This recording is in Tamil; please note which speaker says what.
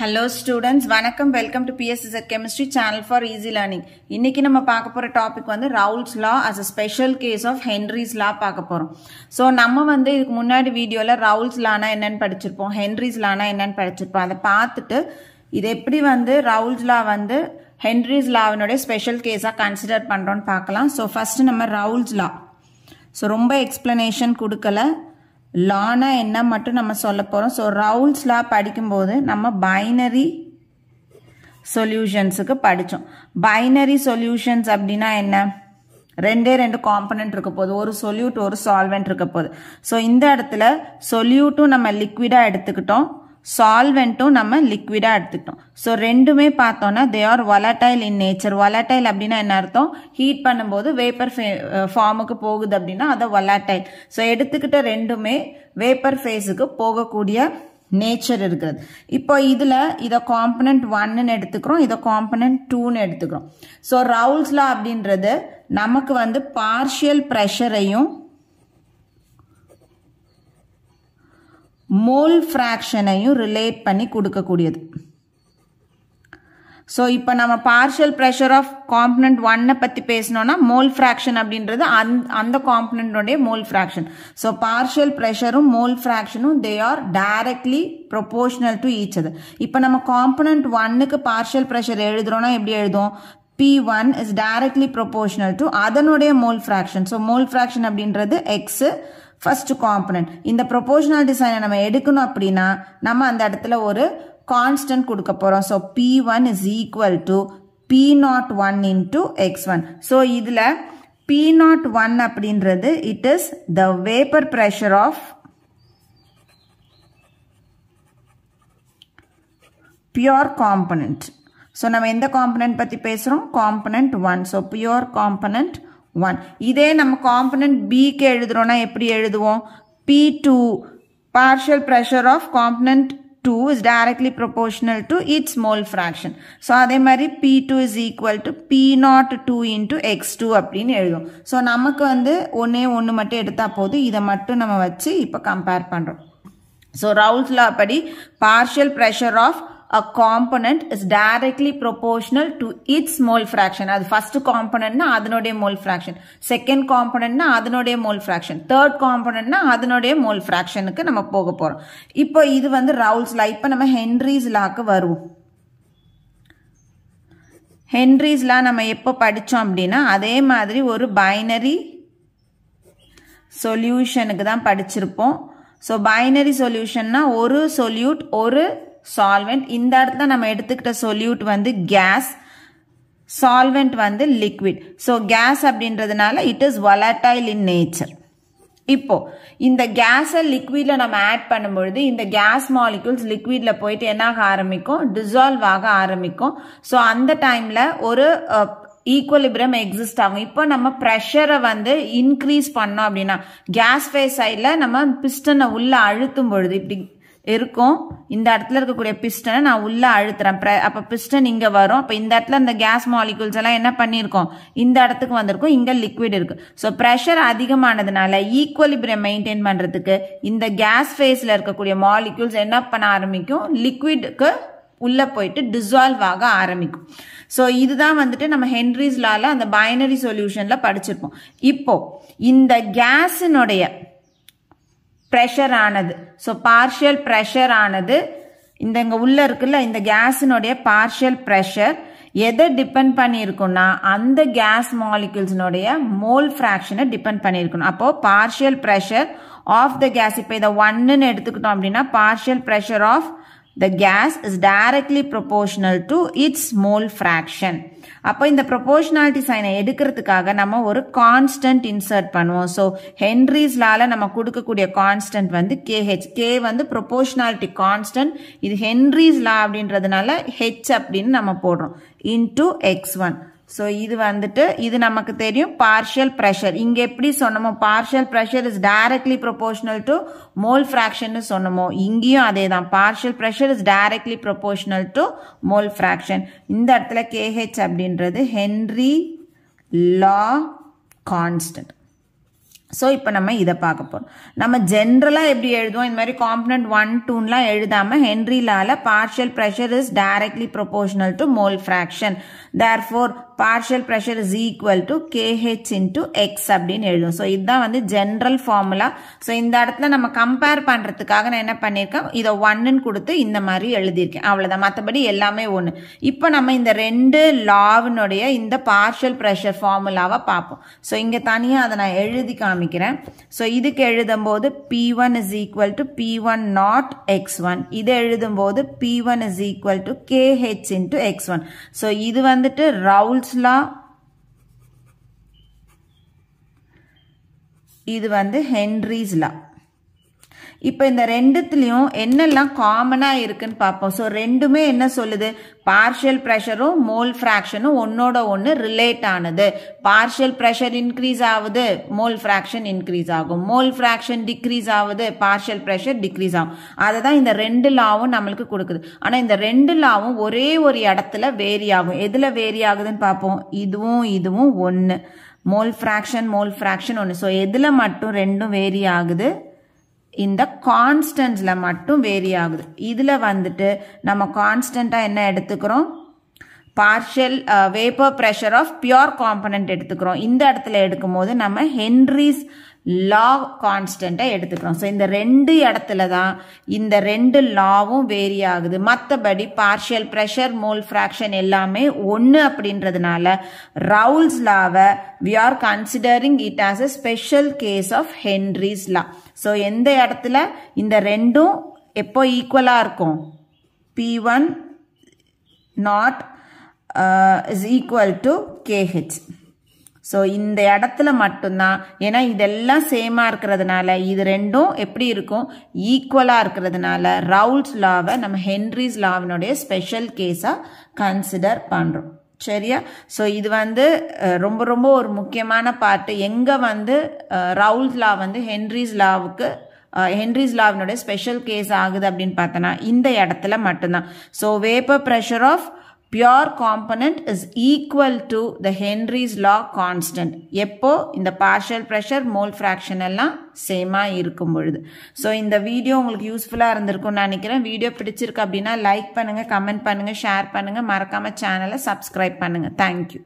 Speaker 1: ஹலோ ஸ்டூடெண்ட்ஸ் வணக்கம். Welcome to பிஎஸ்எஸ்எட் chemistry channel for easy learning இன்னைக்கு நம்ம பார்க்க போகிற டாபிக் வந்து Raoult's law as a special case of Henry's law பார்க்க போகிறோம் ஸோ நம்ம வந்து இதுக்கு முன்னாடி வீடியோவில் ரவுல்ஸ் லானா என்னன்னு படிச்சிருப்போம். ஹென்ரிஸ் லானா என்னன்னு படிச்சிருப்போம். அதை பார்த்துட்டு இது எப்படி வந்து ரவுல்ஸ் லா வந்து ஹென்ரிஸ் லாவினுடைய ஸ்பெஷல் கேஸாக கன்சிடர் பண்ணுறோன்னு பார்க்கலாம். ஸோ ஃபஸ்ட்டு நம்ம ரவுல்ஸ் லா ஸோ ரொம்ப எக்ஸ்பிளனேஷன் கொடுக்கல. லானா என்ன மட்டும் நம்ம சொல்ல போகிறோம் ஸோ ரவுல்ஸ் லா படிக்கும்போது நம்ம பைனரி சொல்யூஷன்ஸுக்கு படித்தோம் பைனரி சொல்யூஷன்ஸ் அப்படின்னா என்ன? ரெண்டே ரெண்டு காம்பனண்ட் இருக்க போகுது. ஒரு சொல்யூட் ஒரு சால்வெண்ட் இருக்க போகுது. ஸோ இந்த இடத்துல சொல்யூட்டும் நம்ம லிக்விடாக எடுத்துக்கிட்டோம். சால்வெண்ட்டும் நம்ம லிக்விடாக எடுத்துக்கிட்டோம். ஸோ ரெண்டுமே பார்த்தோன்னா they are volatile in nature volatile அப்படின்னா என்ன அர்த்தம்? ஹீட் பண்ணும்போது வேப்பர் ஃபே ஃபார்முக்கு போகுது அப்படின்னா அதை வொலட்டைல் ஸோ எடுத்துக்கிட்ட ரெண்டுமே வேப்பர் ஃபேஸுக்கு போகக்கூடிய நேச்சர் இருக்கிறது. இப்போ இதில் இதை காம்பனண்ட் ஒன்னு எடுத்துக்கிறோம் இதை காம்பனண்ட் டூன்னு எடுத்துக்கிறோம். ஸோ ரவுல்ஸ்லா அப்படின்றது நமக்கு வந்து பார்ஷியல் ப்ரெஷரையும் மோல் ஃப்ராக்ஷனையும் ரிலேட் பண்ணி கொடுக்கக்கூடியது. ஸோ இப்போ நம்ம பார்ஷியல் ப்ரெஷர் ஆஃப் காம்பனண்ட் ஒன்னை பற்றி பேசினோன்னா மோல் ஃப்ராக்ஷன் அப்படின்றது அந்த அந்த காம்பனண்டோடைய மோல் ஃப்ராக்ஷன் ஸோ பார்ஷியல் ப்ரெஷரும் mole ஃப்ராக்ஷனும் they are directly proportional to each அது இப்போ நம்ம காம்பனண்ட் ஒன்னுக்கு பார்ஷியல் ப்ரெஷர் எழுதுறோன்னா எப்படி எழுதுவோம்? P1 is directly proportional to அதனுடைய mole fraction so mole fraction அப்படின்றது எக்ஸு ஃபர்ஸ்ட் காம்பனன்ட் இந்த ப்ரொபோஷனல் டிசைனை நம்ம எடுக்கணும் அப்படின்னா நம்ம அந்த இடத்துல ஒரு கான்ஸ்டன்ட் கொடுக்க போகிறோம் so p one is equal to p nought one into x one so இதில் பி நாட் ஒன் அப்படின்றது it is the vapour pressure of pure component so நம்ம எந்த காம்பனண்ட் பற்றி பேசுகிறோம் component one so pure component one இதே நம்ம காம்பனண்ட் பிக்கு எழுதுகிறோன்னா எப்படி எழுதுவோம்? P two partial pressure of component two is directly proportional to its mole fraction so அதே மாதிரி p two is equal to p nought two into x two அப்படின்னு எழுதும் ஸோ நமக்கு வந்து ஒன்றே ஒன்று மட்டும் எடுத்தால் போதும். இதை மட்டும் நம்ம வச்சு இப்போ கம்பேர் பண்ணுறோம் ஸோ ரவுல்ஸ் படி partial pressure of a component is directly proportional to its mole fraction அது first componentனா அதனுடைய mole fraction second componentனா அதனுடைய mole fraction third componentனா அதனுடைய mole fractionக்கு நம்ம போக போறோம் இப்போ இது வந்து ரவுல்ஸ் லா இப்போ நம்ம ஹென்ரிஸ் லாக்கு வருவோம் ஹென்ரிஸ் லா நம்ம எப்போ படித்தோம் அப்படின்னா அதே மாதிரி ஒரு பைனரி சொல்யூஷனுக்கு தான் படிச்சிருப்போம் ஸோ பைனரி சொல்யூஷன்னா ஒரு சொல்யூட் ஒரு சால்வெண்ட் இந்த இடத்துல நம்ம எடுத்துக்கிட்ட சொல்யூட் வந்து கேஸ் சால்வெண்ட் வந்து லிக்விட் ஸோ கேஸ் அப்படின்றதுனால it is volatile in nature இப்போ இந்த கேஸை லிக்விடில் நம்ம ஆட் பண்ணும்பொழுது இந்த கேஸ் மாலிகூல்ஸ் லிக்விடில் போயிட்டு என்ன ஆக ஆரம்பிக்கும்? டிசால்வ் ஆக ஆரம்பிக்கும். ஸோ அந்த டைமில் ஒரு ஈக்குவலிபிரம் எக்ஸிஸ்ட் ஆகும். இப்போ நம்ம ப்ரெஷரை வந்து இன்க்ரீஸ் பண்ணோம் அப்படின்னா கேஸ் ஃபேஸ் சைடில் நம்ம பிஸ்டனை உள்ளே அழுத்தும் பொழுது இப்படி இருக்கும். இந்த இடத்துல இருக்கக்கூடிய பிஸ்டனை நான் உள்ளே அழுத்துறேன். அப்போ பிஸ்டன் இங்கே வரும். அப்போ இந்த இடத்துல இந்த கேஸ் மாலிகூல்ஸ் எல்லாம் என்ன பண்ணியிருக்கோம்? இந்த இடத்துக்கு வந்திருக்கும். இங்கே லிக்விட் இருக்கு. ஸோ ப்ரெஷர் அதிகமானதுனால ஈக்குவலிபிரியம் மெயின்டைன் பண்ணுறதுக்கு இந்த கேஸ் ஃபேஸில் இருக்கக்கூடிய மாலிகூல்ஸ் என்ன பண்ண ஆரம்பிக்கும்? லிக்விடுக்கு உள்ளே போயிட்டு டிசால்வ் ஆக ஆரம்பிக்கும். ஸோ இதுதான் வந்துட்டு நம்ம ஹென்ரிஸ் லால அந்த பைனரி சொல்யூஷனில் படிச்சிருப்போம். இப்போ இந்த கேஸினுடைய ப்ரெஷர் ஆனது. ஸோ பார்ஷியல் ப்ரெஷர் ஆனது இந்த இங்கே உள்ள இருக்குல்ல இந்த கேஸினுடைய பார்ஷியல் ப்ரெஷர் எதை டிபெண்ட் பண்ணியிருக்குன்னா அந்த கேஸ் மாலிகுல்ஸினுடைய மோல் ஃப்ராக்ஷனை டிபெண்ட் பண்ணியிருக்கணும். அப்போது partial pressure of the gas இப்போ இதை ஒன்றுன்னு எடுத்துக்கிட்டோம் அப்படின்னா partial pressure of the gas is directly proportional to its mole fraction. அப்போ இந்த ப்ரொபோஷனாலிட்டி சைனை எடுக்கிறதுக்காக நம்ம ஒரு கான்ஸ்டன்ட் இன்சர்ட் பண்ணுவோம். ஸோ ஹென்ரிஸ்லால நம்ம கொடுக்கக்கூடிய கான்ஸ்டன்ட் வந்து கேஹெச் கே வந்து ப்ரொபோஷனாலிட்டி கான்ஸ்டன்ட் இது ஹென்ரிஸ்லா அப்படின்றதுனால ஹெச் அப்படின்னு நம்ம போடுறோம். இன்டூ எக்ஸ் ஒன் ஸோ இது வந்துட்டு இது நமக்கு தெரியும் பார்ஷியல் ப்ரெஷர் இங்கே எப்படி சொன்னமோ partial pressure is directly proportional to mole fraction சொன்னமோ இங்கேயும் அதே தான் partial pressure is directly proportional to mole fraction இந்த இடத்துல கேஹெச் அப்படின்றது ஹென்ரி லா கான்ஸ்டன்ட் ஸோ இப்போ நம்ம இதை பார்க்க போகிறோம் நம்ம ஜென்ரலாக எப்படி எழுதுவோம்? இந்த மாதிரி காம்பனண்ட் ஒன் டூன்லாம் எழுதாமல் ஹென்ரிலால partial pressure is directly proportional to mole fraction therefore partial pressure is equal to KH into x அப்படின்னு எழுதும். ஸோ இதுதான் வந்து ஜென்ரல் ஃபார்முலா ஸோ இந்த இடத்துல நம்ம கம்பேர் பண்ணுறதுக்காக நான் என்ன பண்ணியிருக்கேன் இதை ஒன்றுன்னு கொடுத்து இந்த மாதிரி எழுதியிருக்கேன். அவ்வளோதான் மற்றபடி எல்லாமே ஒன்று இப்போ நம்ம இந்த ரெண்டு லாவினுடைய இந்த பார்ஷியல் ப்ரெஷர் ஃபார்முலாவை பார்ப்போம். ஸோ இங்கே தனியாக அதை நான் எழுதி காமிக்கிறேன். ஸோ இதுக்கு எழுதும்போது p one is equal to p one nought x one இதை எழுதும்போது p one is equal to KH into x one so இது வந்துட்டு ரவுல் ரவுல்ஸ் லா இது வந்து ஹென்ரிஸ் லா இப்போ இந்த ரெண்டுத்துலேயும் என்னெல்லாம் காமனாக இருக்குன்னு பார்ப்போம். ஸோ ரெண்டுமே என்ன சொல்லுது? பார்ஷியல் ப்ரெஷரும் மோல் ஃப்ராக்ஷனும் ஒன்னோட ஒன்று ரிலேட் ஆனது. பார்ஷியல் ப்ரெஷர் இன்க்ரீஸ் ஆகுது மோல் ஃப்ராக்ஷன் இன்க்ரீஸ் ஆகும். மோல் ஃப்ராக்ஷன் டிக்ரீஸ் ஆகுது பார்ஷியல் ப்ரெஷர் டிக்ரீஸ் ஆகும். அதை தான் இந்த ரெண்டு லாவும் நம்மளுக்கு கொடுக்குது. ஆனால் இந்த ரெண்டு லாவும் ஒரே ஒரு இடத்துல வேரி ஆகும். எதில் வேரி ஆகுதுன்னு பார்ப்போம். இதுவும் இதுவும் ஒன்று மோல் ஃப்ராக்ஷன் மோல் ஃப்ராக்ஷன் ஒன்று ஸோ எதில் மட்டும் ரெண்டும் வேரி ஆகுது? இந்த கான்ஸ்டன்ஸில் மட்டும் வேரி ஆகுது. இதில் வந்துட்டு நம்ம கான்ஸ்டண்ட்டாக என்ன எடுத்துக்கிறோம்? Partial vapour pressure of pure component எடுத்துக்கிறோம். இந்த இடத்துல எடுக்கும்போது நம்ம ஹென்ரிஸ் லா கான்ஸ்டண்ட்டாக எடுத்துக்கிறோம். ஸோ இந்த ரெண்டு இடத்துல தான் இந்த ரெண்டு லாவும் வேரி ஆகுது. மற்றபடி பார்ஷியல் ப்ரெஷர் மோல் ஃப்ராக்ஷன் எல்லாமே ஒன்று அப்படின்றதுனால Raoult's லாவை we are considering it as a special case of Henry's law so எந்த இடத்துல இந்த ரெண்டும் எப்போ ஈக்குவலாக இருக்கும்? P one nought is equal to KH so இந்த இடத்துல மட்டும்தான். ஏன்னா இதெல்லாம் சேமாக இருக்கிறதுனால இது ரெண்டும் எப்படி இருக்கும்? ஈக்குவலாக இருக்கிறதுனால ரவுல்ஸ் லாவை நம்ம ஹென்ரிஸ் லாவினுடைய ஸ்பெஷல் கேஸாக கன்சிடர் பண்ணுறோம் சரியா? ஸோ இது வந்து ரொம்ப ரொம்ப ஒரு முக்கியமான பாட்டு எங்கே வந்து ரவுல்ஸ் லா வந்து ஹென்ரிஸ் லாவுக்கு ஹென்ரிஸ் லாவினுடைய ஸ்பெஷல் கேஸ் ஆகுது அப்படின்னு பார்த்தோன்னா இந்த இடத்துல மட்டும்தான். So vapour pressure of pure component is equal to the Henry's law constant எப்போ? இந்த பார்ஷியல் ப்ரெஷர் மோல் ஃப்ராக்ஷன் எல்லாம் சேமாக இருக்கும் பொழுது. ஸோ இந்த வீடியோ உங்களுக்கு யூஸ்ஃபுல்லாக இருந்திருக்கும்னு நினைக்கிறேன். வீடியோ பிடிச்சிருக்கு அப்படின்னா லைக் பண்ணுங்கள் கமெண்ட் பண்ணுங்கள் ஷேர் பண்ணுங்கள் மறக்காமல் சேனலை சப்ஸ்கிரைப் பண்ணுங்கள் தேங்க்யூ